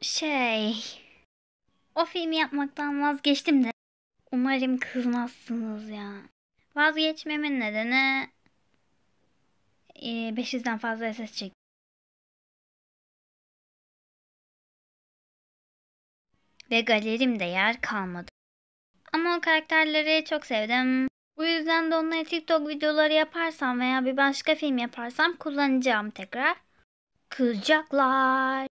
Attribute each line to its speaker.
Speaker 1: Şey... O filmi yapmaktan vazgeçtim de. Umarım kızmazsınız ya. Vazgeçmemin nedeni... E, 500'den fazla ses çek. Ve galerimde yer kalmadı. Ama o karakterleri çok sevdim. Bu yüzden de onları TikTok videoları yaparsam veya bir başka film yaparsam kullanacağım tekrar. Kızacaklar.